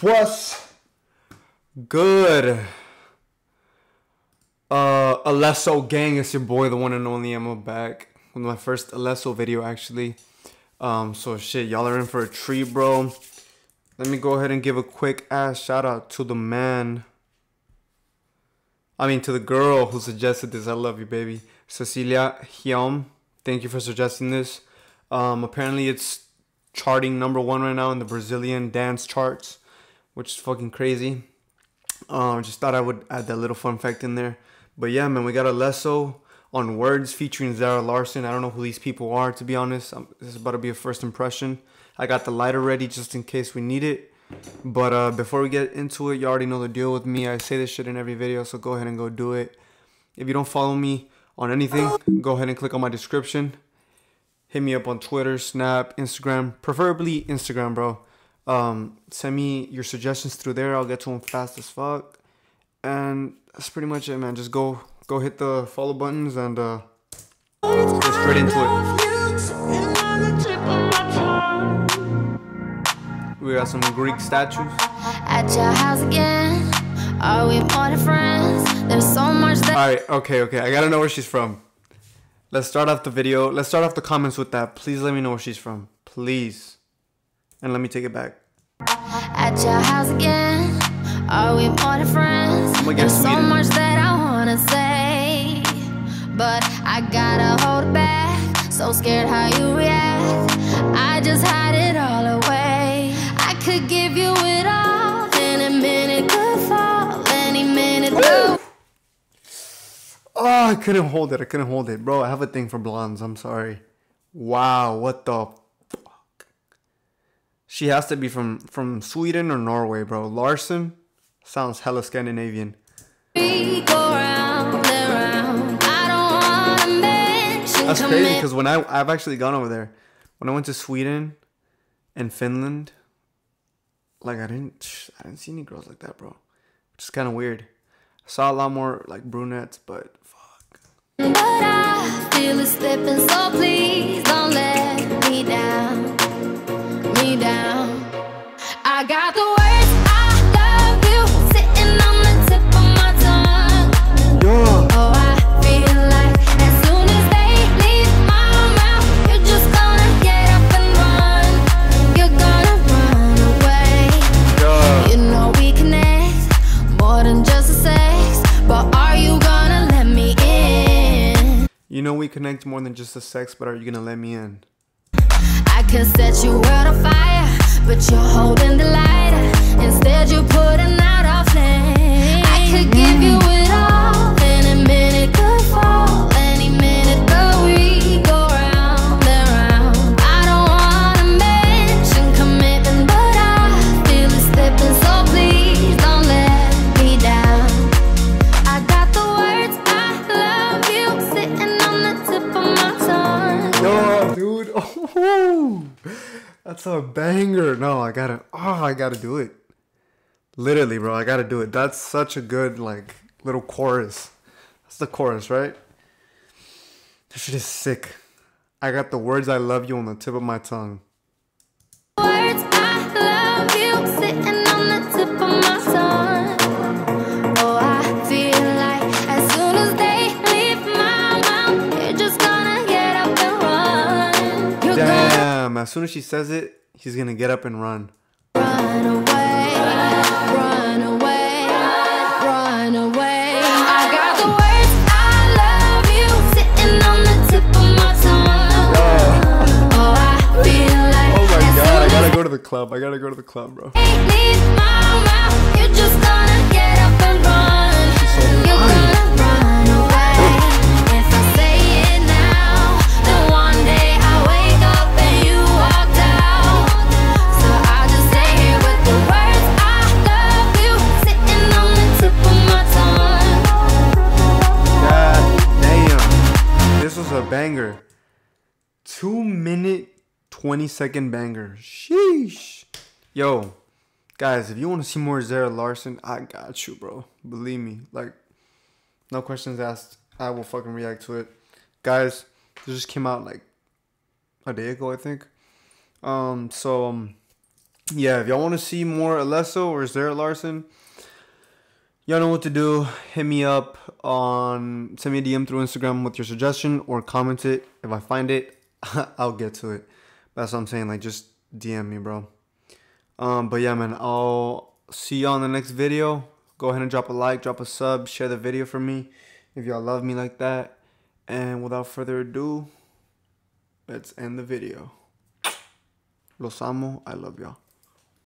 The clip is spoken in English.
What's good? Uh, Alesso gang, it's your boy, the one and only. I'm back with my first Alesso video, actually. Um, so shit, y'all are in for a treat, bro. Let me go ahead and give a quick ass shout out to the man. I mean, to the girl who suggested this. I love you, baby. Cecilia Hiom. Thank you for suggesting this. Um, apparently it's charting number one right now in the Brazilian dance charts, which is fucking crazy. Um, just thought I would add that little fun fact in there. But yeah, man, we got Alesso on Words featuring Zara Larsson. I don't know who these people are, to be honest. Um, this is about to be a first impression. I got the lighter ready just in case we need it. But uh, before we get into it, you already know the deal with me. I say this shit in every video, so go ahead and go do it. If you don't follow me on anything, go ahead and click on my description. Hit me up on Twitter, Snap, Instagram, preferably Instagram, bro. Um, send me your suggestions through there. I'll get to them fast as fuck. And that's pretty much it, man. Just go go hit the follow buttons and uh, get straight into it. We got some Greek statues. At your house again. Are we more friends? There's so much that. Alright, okay, okay. I gotta know where she's from. Let's start off the video. Let's start off the comments with that. Please let me know where she's from. Please. And let me take it back. At your house again. Are we more than friends? I'ma There's so Sweden. much that I wanna say. But I gotta hold back. So scared how you react. I just hide it all away. I could give you it all. Any minute could fall. Any minute could. Oh, I couldn't hold it. I couldn't hold it. Bro, I have a thing for blondes. I'm sorry. Wow, what the? She has to be from from Sweden or Norway, bro. Larsson sounds hella Scandinavian. Round round. I don't wanna That's crazy because when I I've actually gone over there. When I went to Sweden and Finland, like I didn't I didn't see any girls like that, bro. Which is kind of weird. I saw a lot more like brunettes, but fuck. But got the words I love you sitting on the tip of my tongue. Yeah. Oh, I feel like as soon as they leave my mouth, you're just gonna get up and run. You're gonna run away. Yeah. You know we connect more than just a sex, but are you gonna let me in? You know we connect more than just the sex, but are you gonna let me in? I could set your world on fire, but you're holding the lighter. Instead, you're putting out a flame. I could give you That's a banger. No, I gotta. Oh, I gotta do it. Literally, bro, I gotta do it. That's such a good like little chorus. That's the chorus, right? This shit is sick. I got the words "I love you" on the tip of my tongue. As soon as she says it, he's gonna get up and run. run away, run away, run away. I got the words I love you sitting on the tip of my tongue. Oh, I feel like Oh my god! I gotta go to the club. I gotta go to the club, bro. Banger. Two minute, 20 second banger. Sheesh. Yo, guys, if you want to see more Zara Larsson, I got you, bro. Believe me. Like, no questions asked. I will fucking react to it. Guys, this just came out like a day ago, I think. Um, so um, yeah, if y'all want to see more Alesso or Zara Larsson, y'all know what to do. Hit me up on send me a DM through Instagram with your suggestion or comment it. If I find it, I'll get to it. That's what I'm saying. Like just DM me, bro. Um, but yeah, man, I'll see you on the next video. Go ahead and drop a like, drop a sub, share the video for me if y'all love me like that. And without further ado, let's end the video. Los amo. I love y'all.